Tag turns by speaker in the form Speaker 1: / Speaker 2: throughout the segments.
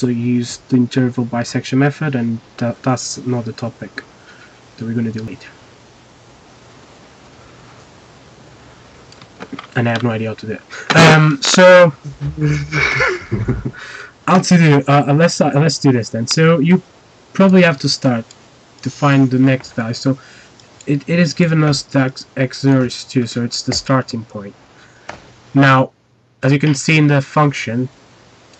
Speaker 1: also use the interval bisection method and that, that's not the topic that we're going to do later. And I have no idea how to do it. Um, so, how to do, uh, let's, uh, let's do this then. So you probably have to start to find the next value. So it, it is given us that x0 is 2, so it's the starting point. Now, as you can see in the function,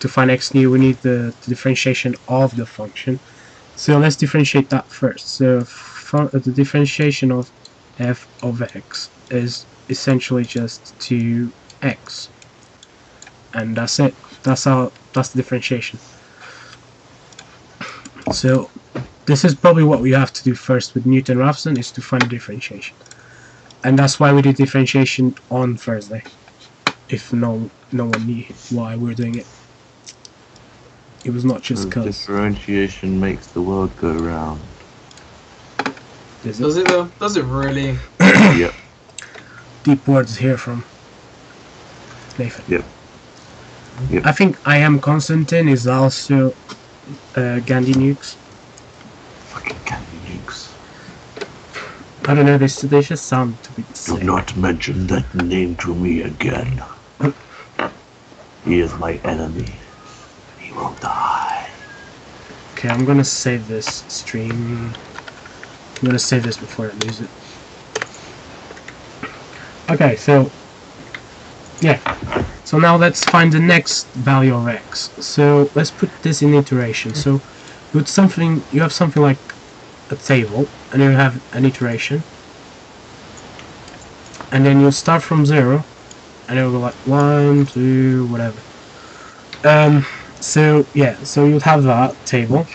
Speaker 1: to find x new we need the, the differentiation of the function. So let's differentiate that first. So uh, the differentiation of f of x is essentially just 2x. And that's it. That's how that's the differentiation. So this is probably what we have to do first with Newton-Raphson is to find the differentiation. And that's why we did differentiation on Thursday. If no no one knew why we're doing it. It was not just because.
Speaker 2: Differentiation makes the world go round.
Speaker 3: Does it? Does it though? Does it really?
Speaker 2: yep.
Speaker 1: Deep words here from Nathan.
Speaker 2: Yep. Yep.
Speaker 1: I think I am Constantine is also uh, Gandhi nukes.
Speaker 2: Fucking Gandhi nukes.
Speaker 1: I don't know, they, they just sound to be
Speaker 2: Do not mention that name to me again. he is my enemy. He will die.
Speaker 1: Okay, I'm gonna save this stream. I'm gonna save this before I lose it. Okay, so yeah. So now let's find the next value of x. So let's put this in iteration. So with something you have something like a table and you have an iteration and then you'll start from zero and it'll go like one, two, whatever. Um so yeah, so you'd have that table.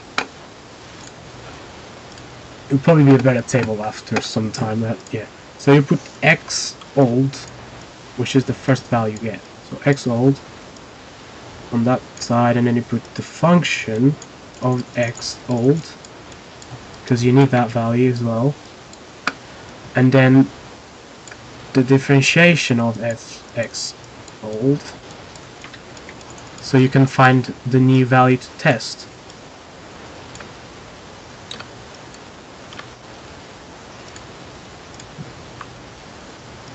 Speaker 1: It would probably be a better table after some time. That yeah. So you put x old, which is the first value you get. So x old on that side, and then you put the function of x old, because you need that value as well. And then the differentiation of f x old so you can find the new value to test.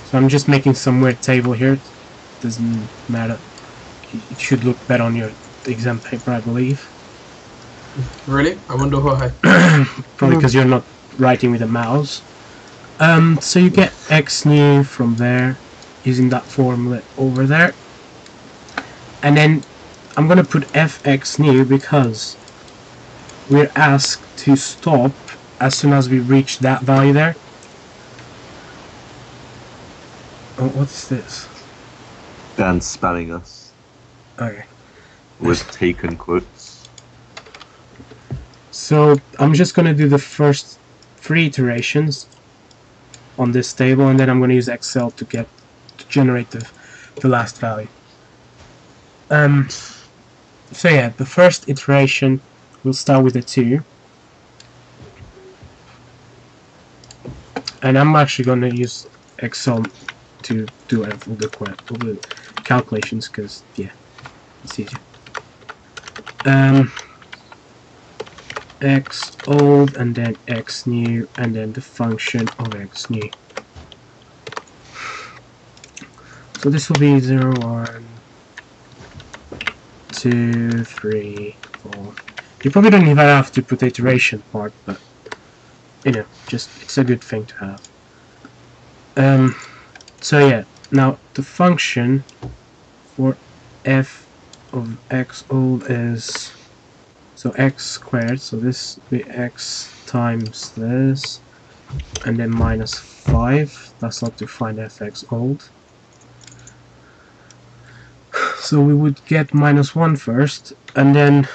Speaker 1: So I'm just making some weird table here. it Doesn't matter. It should look better on your exam paper, I believe.
Speaker 3: Really? I wonder why.
Speaker 1: Probably because you're not writing with a mouse. Um, so you get x new from there, using that formula over there. And then I'm gonna put fx new because we're asked to stop as soon as we reach that value there. Oh, what's this?
Speaker 2: Dan spamming us.
Speaker 1: Okay.
Speaker 2: With taken quotes.
Speaker 1: So I'm just gonna do the first three iterations on this table and then I'm gonna use Excel to get to generate the, the last value. Um, so yeah, the first iteration will start with a 2. And I'm actually going to use Excel to do all the, all the calculations because, yeah, it's easier. Um, x old and then x new and then the function of x new. So this will be 0, 1, two, three, four. You probably don't even have to put the iteration part, but you know, just it's a good thing to have. Um, so yeah, now the function for f of x old is so x squared, so this will be x times this, and then minus 5, that's not to find fx old. So we would get minus 1 first, and then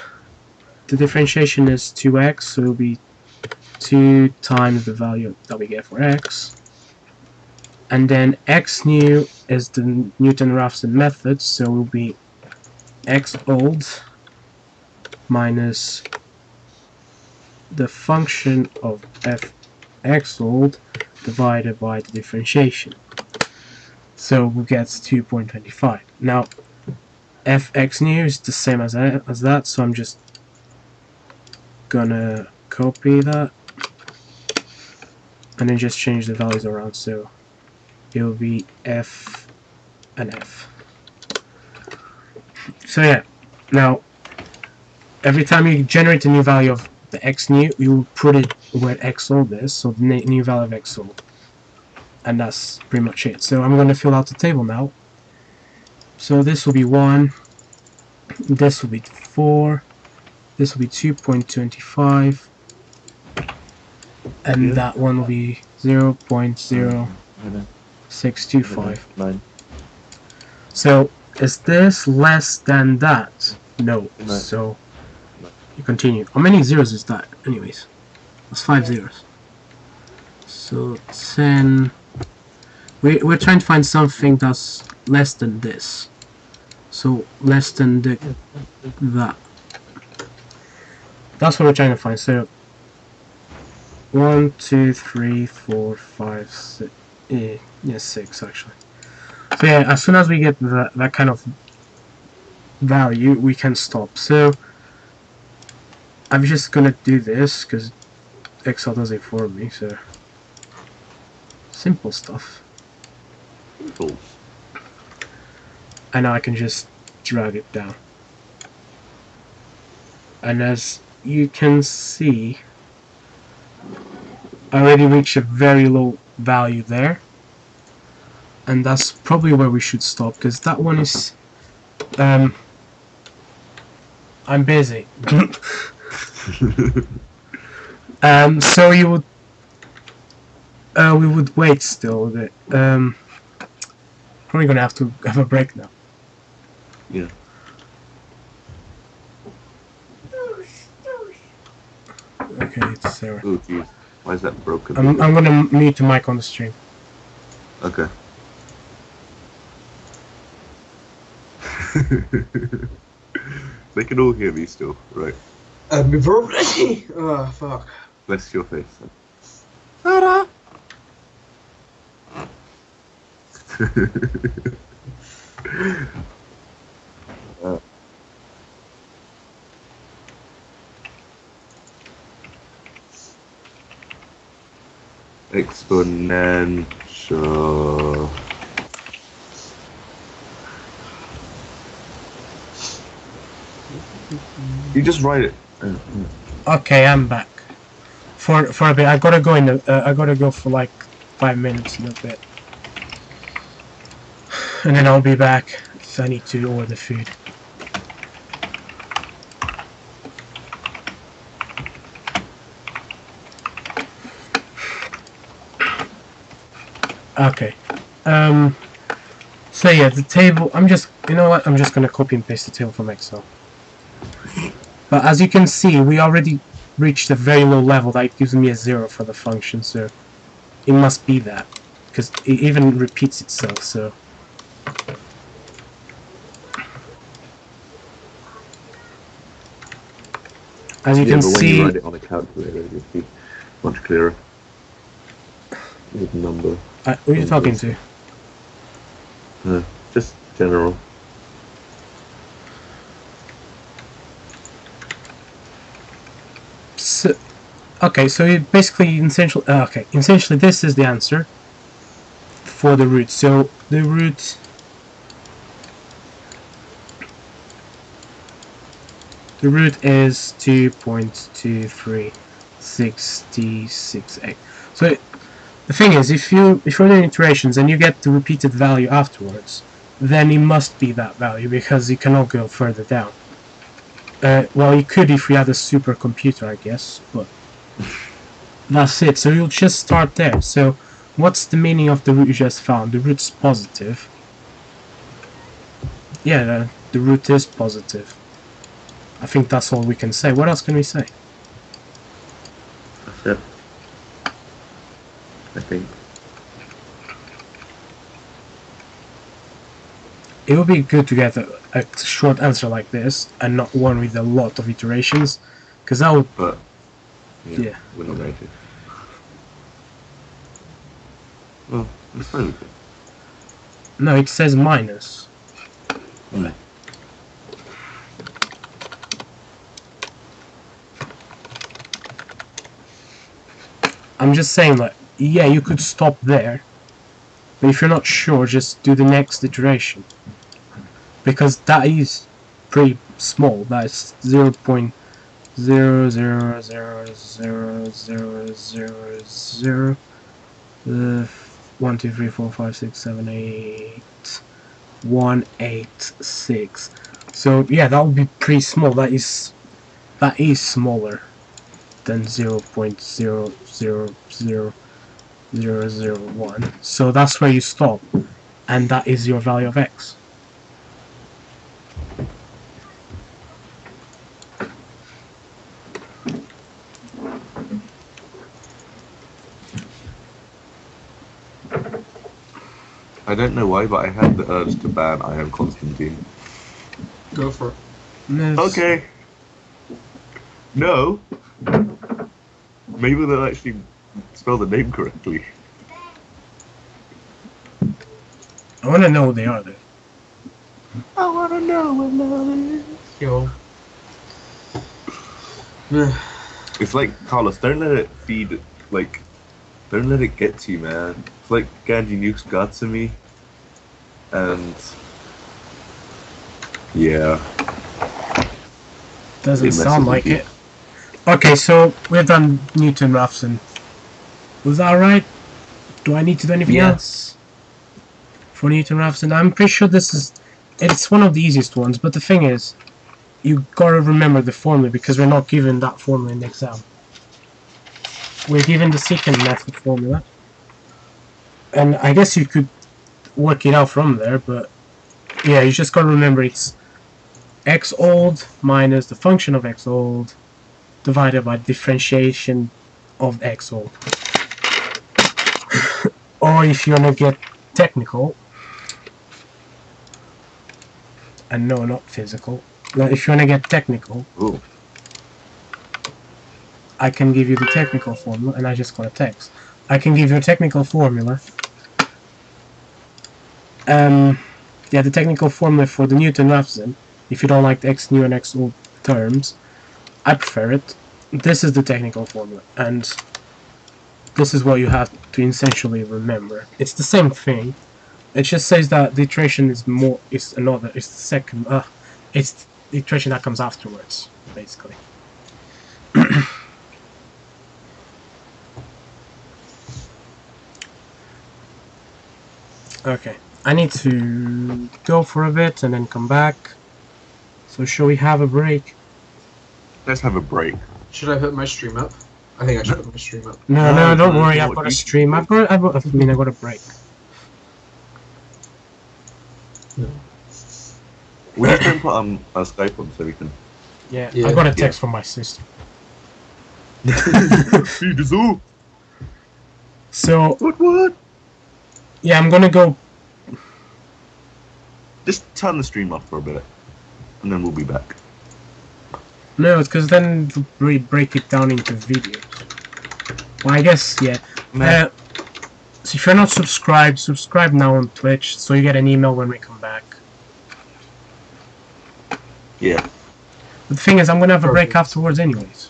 Speaker 1: the differentiation is 2x, so it will be 2 times the value that we get for x. And then x new is the Newton-Raphson method, so it will be x old minus the function of f x old divided by the differentiation. So we get 2.25. Now fx new is the same as that, as that, so I'm just gonna copy that and then just change the values around so it will be f and f. So yeah, now every time you generate a new value of the x new, you put it where x old is, so the new value of x old. And that's pretty much it. So I'm to fill out the table now. So this will be 1, this will be 4, this will be 2.25, and
Speaker 2: Yeah.
Speaker 1: that one will be 0.0625.
Speaker 2: Nine.
Speaker 1: So is this less than that? No.
Speaker 2: No.
Speaker 1: So you continue. How many zeros is that? Anyways, that's five zeros. So ten. We we're trying to find something that's less than this. So less than the that. That's what we're trying to find. So one, two, three, four, five, six. Eh, yeah, six actually. So yeah, as soon as we get that, that kind of value, we can stop. So I'm just gonna do this because Excel does it for me. So simple stuff.
Speaker 2: Cool.
Speaker 1: And I can just drag it down. And as you can see, I already reached a very low value there. And that's probably where we should stop, because that one is... Um, I'm busy. um, so you would... Uh, we would wait still a bit. Um, probably gonna have to have a break now.
Speaker 2: Yeah.
Speaker 1: Okay, it's Sarah.
Speaker 2: Oh jeez. Why is that broken?
Speaker 1: I'm, I'm gonna mute the mic on the stream.
Speaker 2: Okay. they can all hear me still, right?
Speaker 3: Uh, before. oh, fuck.
Speaker 2: Bless your face. Uh. Exponential. You just write it.
Speaker 1: Okay, I'm back. For for a bit, I gotta go in. Uh, I gotta go for like five minutes in a bit, and then I'll be back. If I need to order the food. Okay. Um. So yeah, the table. I'm just. You know what? I'm just gonna copy and paste the table from Excel. But as you can see, we already reached a very low level that gives me a zero for the function, so it must be that. Because it even repeats itself, so... As you
Speaker 2: yeah,
Speaker 1: can
Speaker 2: but when
Speaker 1: see,
Speaker 2: you write it on a calculator, it'll be much clearer. With number.
Speaker 1: Uh, who are you talking to?
Speaker 2: Uh, just general.
Speaker 1: So, okay, so it basically, essentially, uh, okay, essentially this is the answer for the root. So the root, the root is two point two three sixty six eight. So the thing is, if you if you're doing iterations and you get the repeated value afterwards, then it must be that value because you cannot go further down. Uh, well, you could if we had a supercomputer, I guess, but that's it. So you'll just start there. So, what's the meaning of the root you just found? The root's positive. Yeah, the, the root is positive. I think that's all we can say. What else can we say?
Speaker 2: That's it. I think.
Speaker 1: It would be good to get a, a short answer like this and not one with a lot of iterations, because that would.
Speaker 2: But, yeah,
Speaker 1: yeah.
Speaker 2: We're not going to. Well, it's fine.
Speaker 1: No, it says minus. I'm just saying, like, yeah, you could stop there, but if you're not sure, just do the next iteration because that is pretty small. That's zero point zero zero zero zero zero zero zero. Uh, one, two, three, four, five, six, seven, eight, one, eight, six. So yeah, that would be pretty small. That is that is smaller than zero point zero zero zero zero zero one. So that's where you stop, and that is your value of x.
Speaker 2: I don't know why, but I had the urge to ban I am Constantine.
Speaker 3: Go for it.
Speaker 1: No,
Speaker 2: Okay. No. Maybe they'll actually spell the name correctly.
Speaker 1: I want to know who they are. Though.
Speaker 2: I wanna know what love is.
Speaker 3: Yo. Yeah.
Speaker 2: It's like Carlos. Don't let it feed. Like, don't let it get to you, man. It's like Ganji Nuke's got to me, and yeah,
Speaker 1: Doesn't
Speaker 2: It
Speaker 1: sound like it. Okay, so we've done Newton Raphson. Was that alright? Do I need to do anything
Speaker 3: Yeah.
Speaker 1: else for Newton Raphson? I'm pretty sure this is it's one of the easiest ones, but the thing is, you gotta remember the formula because we're not given that formula in the exam. We're given the secant method formula. And I guess you could work it out from there, but yeah, you just gotta remember it's x old minus the function of x old divided by differentiation of x old. Or if you wanna get technical, and no, not physical. Now, if you wanna get technical,
Speaker 2: Ooh.
Speaker 1: I can give you the technical formula, and I just got a text. I can give you a technical formula. Um, yeah, the technical formula for the Newton-Raphson, if you don't like the x new and x old terms, I prefer it. This is the technical formula, and this is what you have to essentially remember. It's the same thing. It just says that the iteration is more is another. It's the second. Uh, it's the iteration that comes afterwards, basically. Okay, I need to go for a bit and then come back. So shall we have a break?
Speaker 2: Let's have a break.
Speaker 3: Should I put my stream up? I think I should put my stream up.
Speaker 1: No,
Speaker 2: No,
Speaker 1: no, don't worry. I've got a stream. I've got. I've got. I mean, I got a break.
Speaker 2: We just don't put um, a Skype on so we can.
Speaker 1: Yeah,
Speaker 3: Yeah.
Speaker 1: I got a
Speaker 2: Yeah.
Speaker 1: text from my sister.
Speaker 2: What?
Speaker 1: So
Speaker 2: What? What?
Speaker 1: Yeah, I'm gonna go.
Speaker 2: Just turn the stream off for a bit, and then we'll be back.
Speaker 1: No, it's because then we break it down into videos. Well, I guess yeah. Uh, so if you're not subscribed, subscribe now on Twitch so you get an email when we come back.
Speaker 2: yeah.
Speaker 1: But the thing is, I'm gonna have a break
Speaker 3: Perfect.
Speaker 1: afterwards, anyways.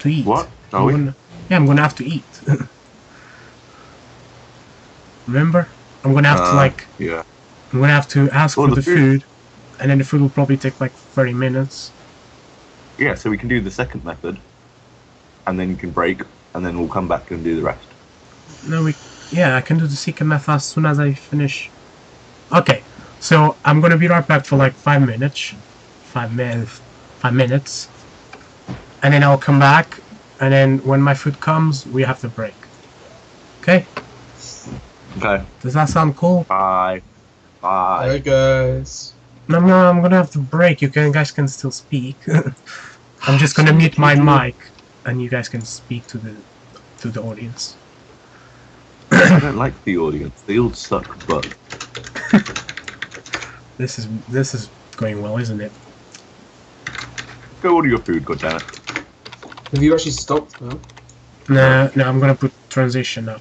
Speaker 1: To eat.
Speaker 2: What?
Speaker 1: I'm
Speaker 2: Are we?
Speaker 1: gonna, yeah, I'm gonna have to eat. Remember? I'm gonna have to
Speaker 2: Uh,
Speaker 1: like,
Speaker 2: Yeah.
Speaker 1: I'm gonna have to ask
Speaker 2: Oh,
Speaker 1: for
Speaker 2: the
Speaker 1: the
Speaker 2: food.
Speaker 1: food, and then the food will probably take like 30 minutes.
Speaker 2: Yeah. So we can do the secant method, and then you can break, and then we'll come back and do the rest.
Speaker 1: No, we, yeah, I can do the secant method as soon as I finish. Okay, so I'm gonna be right back for like five minutes, five minutes, five minutes, and then I'll come back, and then when my food comes, we have to break. Okay,
Speaker 2: Okay.
Speaker 1: does that sound cool?
Speaker 2: Bye. Bye.
Speaker 3: Alright, guys.
Speaker 1: No, no, I'm gonna have to break. You can, guys can still speak. I'm just gonna mute my mic, and you guys can speak to the to the audience.
Speaker 2: I don't like the audience. They all suck butt.
Speaker 1: This is this is going well, isn't it?
Speaker 2: Go order your food, goddammit.
Speaker 3: Have you actually stopped now?
Speaker 1: No, no, I'm gonna put transition up.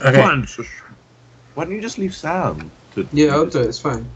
Speaker 1: Okay.
Speaker 2: Come on, shush. Why don't you just leave Sam? To
Speaker 3: Yeah, I'll do it. It's fine.